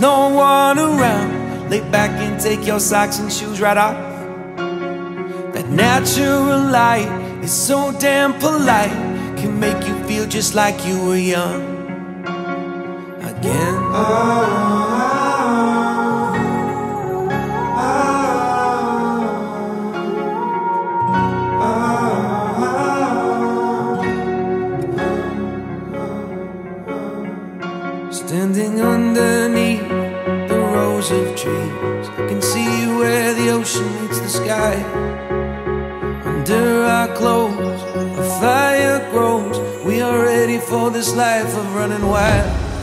no one around. Lay back and take your socks and shoes right off. That natural light is so damn polite, can make you feel just like you were young again. Standing underneath of trees, I can see where the ocean meets the sky. Under our clothes, a fire grows. We are ready for this life of running wild.